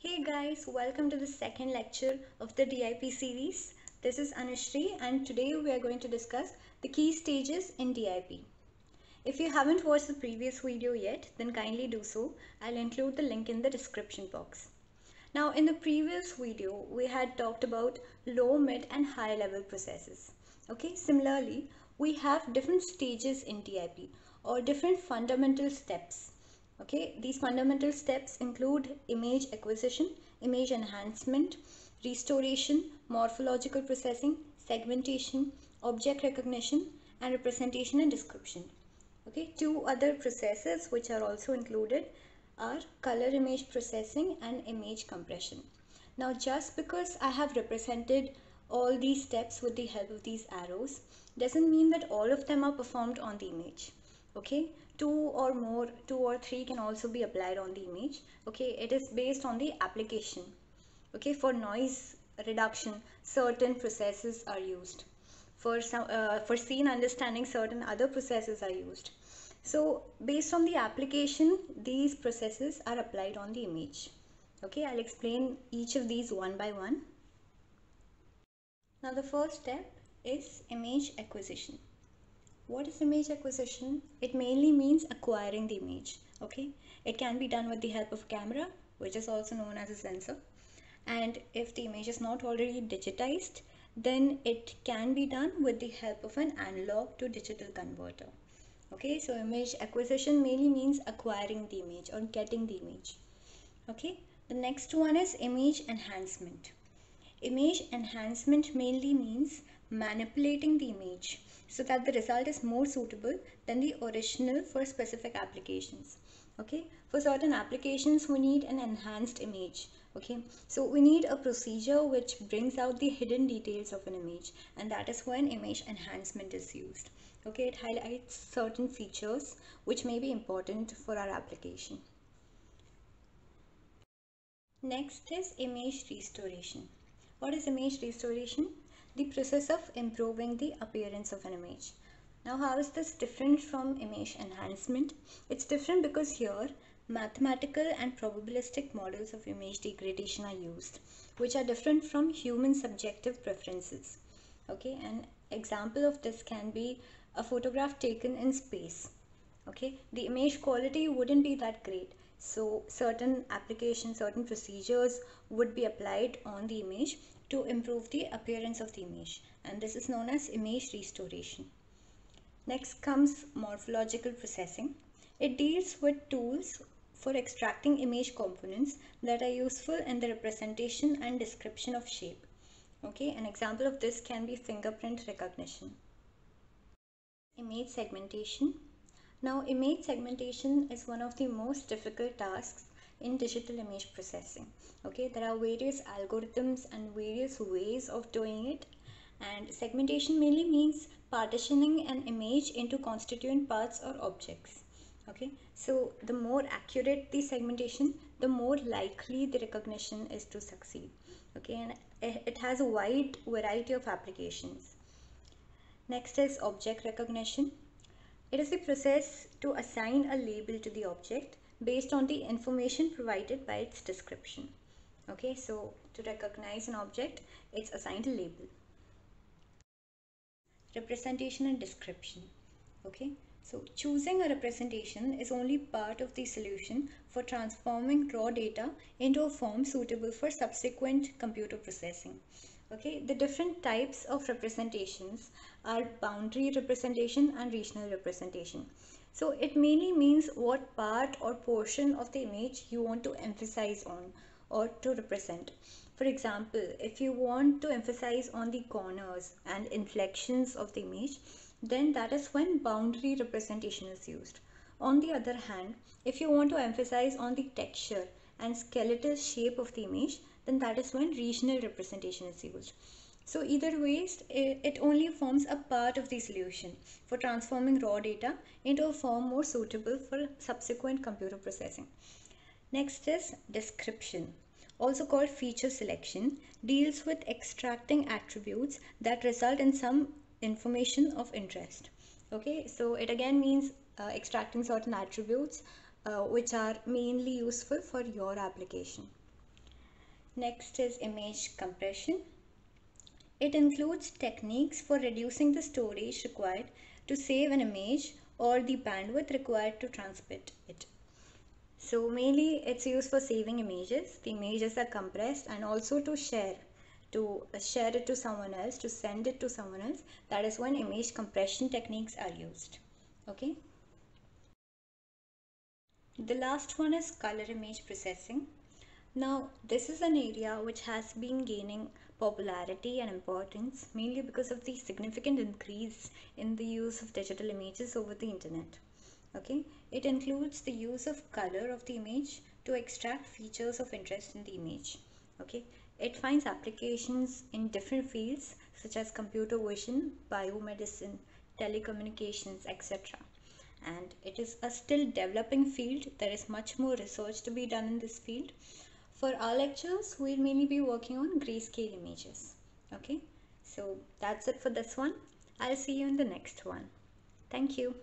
Hey guys, welcome to the second lecture of the DIP series. This is Anushri and today we are going to discuss the key stages in DIP. If you haven't watched the previous video yet, then kindly do so. I'll include the link in the description box. Now in the previous video, we had talked about low, mid and high level processes. Okay, similarly, we have different stages in DIP or different fundamental steps okay these fundamental steps include image acquisition image enhancement restoration morphological processing segmentation object recognition and representation and description. Okay two other processes which are also included are color image processing and image compression. Now just because i have represented all these steps with the help of these arrows doesn't mean that all of them are performed on the image. Okay two or more two or three can also be applied on the image okay? It is based on the application okay? For noise reduction certain processes are used. For some uh, for scene understanding certain other processes are used. So based on the application these processes are applied on the image okay? I'll explain each of these one by one. Now the first step is image acquisition what is image acquisition? It mainly means acquiring the image. Okay, it can be done with the help of camera, which is also known as a sensor. And if the image is not already digitized, then it can be done with the help of an analog to digital converter. Okay, so image acquisition mainly means acquiring the image or getting the image. Okay, the next one is image enhancement. Image enhancement mainly means manipulating the image so that the result is more suitable than the original for specific applications okay? For certain applications we need an enhanced image okay? So we need a procedure which brings out the hidden details of an image and that is when image enhancement is used okay? It highlights certain features which may be important for our application. Next is image restoration. What is image restoration the process of improving the appearance of an image. Now how is this different from image enhancement? It's different because here mathematical and probabilistic models of image degradation are used which are different from human subjective preferences. Okay, an example of this can be a photograph taken in space. Okay, the image quality wouldn't be that great so certain applications certain procedures would be applied on the image to improve the appearance of the image and this is known as image restoration. Next comes morphological processing. It deals with tools for extracting image components that are useful in the representation and description of shape. Okay, an example of this can be fingerprint recognition. Image segmentation. Now, image segmentation is one of the most difficult tasks in digital image processing. Okay there are various algorithms and various ways of doing it. And segmentation mainly means partitioning an image into constituent parts or objects. Okay so the more accurate the segmentation the more likely the recognition is to succeed. Okay and it has a wide variety of applications. Next is object recognition it is the process to assign a label to the object based on the information provided by its description. Okay, so to recognize an object, it's assigned a label. Representation and description. Okay, so choosing a representation is only part of the solution for transforming raw data into a form suitable for subsequent computer processing. Okay, the different types of representations are boundary representation and regional representation. So it mainly means what part or portion of the image you want to emphasize on or to represent. For example, if you want to emphasize on the corners and inflections of the image, then that is when boundary representation is used. On the other hand, if you want to emphasize on the texture and skeletal shape of the image, then that is when regional representation is used. So either ways, it only forms a part of the solution for transforming raw data into a form more suitable for subsequent computer processing. Next is description, also called feature selection, deals with extracting attributes that result in some information of interest. Okay, so it again means uh, extracting certain attributes uh, which are mainly useful for your application. Next is image compression. It includes techniques for reducing the storage required to save an image or the bandwidth required to transmit it. So mainly it's used for saving images. The images are compressed and also to share to share it to someone else, to send it to someone else. That is when image compression techniques are used. Okay. The last one is color image processing. Now, this is an area which has been gaining popularity and importance mainly because of the significant increase in the use of digital images over the internet. Okay, it includes the use of color of the image to extract features of interest in the image. Okay, it finds applications in different fields such as computer vision, biomedicine, telecommunications, etc. And it is a still developing field. There is much more research to be done in this field for our lectures, we'll mainly be working on grayscale images. Okay, so that's it for this one. I'll see you in the next one. Thank you.